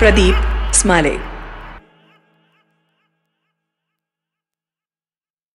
दीवाना हूँ